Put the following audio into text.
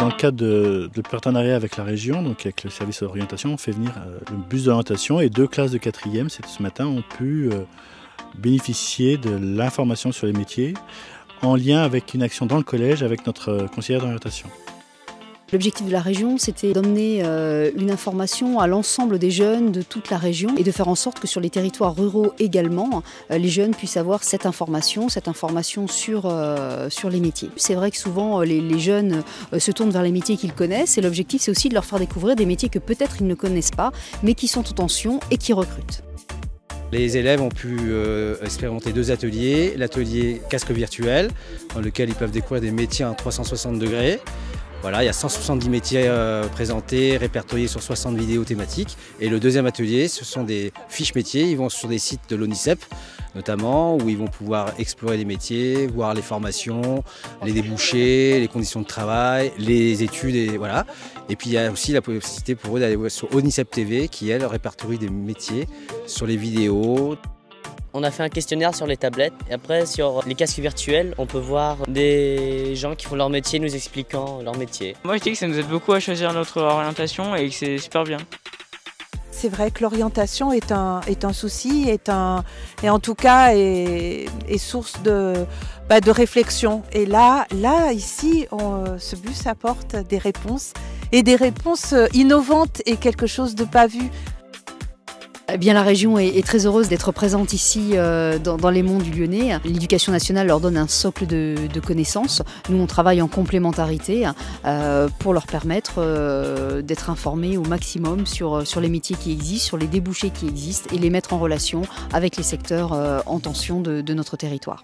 Dans le cadre de, partenariat avec la région, donc avec le service d'orientation, on fait venir euh, le bus d'orientation et deux classes de quatrième ce matin ont pu euh, bénéficier de l'information sur les métiers en lien avec une action dans le collège avec notre euh, conseillère d'orientation. L'objectif de la région, c'était d'emmener euh, une information à l'ensemble des jeunes de toute la région et de faire en sorte que sur les territoires ruraux également, euh, les jeunes puissent avoir cette information, cette information sur, euh, sur les métiers. C'est vrai que souvent les, jeunes se tournent vers les métiers qu'ils connaissent et l'objectif c'est aussi de leur faire découvrir des métiers que peut-être ils ne connaissent pas mais qui sont en tension et qui recrutent. Les élèves ont pu expérimenter deux ateliers. L'atelier casque virtuel, dans lequel ils peuvent découvrir des métiers en 360 degrés. Voilà, il y a 170 métiers euh, présentés, répertoriés sur 60 vidéos thématiques. Et le deuxième atelier, ce sont des fiches métiers. Ils vont sur des sites de l'ONICEP, notamment, où ils vont pouvoir explorer les métiers, voir les formations, les débouchés, les conditions de travail, les études, et voilà. Et puis il y a aussi la possibilité pour eux d'aller sur ONICEP TV, qui elle répertorie des métiers sur les vidéos. On a fait un questionnaire sur les tablettes et après sur les casques virtuels, on peut voir des gens qui font leur métier nous expliquant leur métier. Moi je dis que ça nous aide beaucoup à choisir notre orientation et que c'est super bien. C'est vrai que l'orientation est un, est un souci, est un, et en tout cas est, source de, bah, de réflexion. Et là, là ici, ce bus apporte des réponses et des réponses innovantes et quelque chose de pas vu. Eh la région est, très heureuse d'être présente ici euh, dans, les monts du Lyonnais. L'éducation nationale leur donne un socle de, connaissances. Nous, on travaille en complémentarité euh, pour leur permettre euh, d'être informés au maximum sur les métiers qui existent, sur les débouchés qui existent et les mettre en relation avec les secteurs en tension de notre territoire.